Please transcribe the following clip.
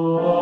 Oh.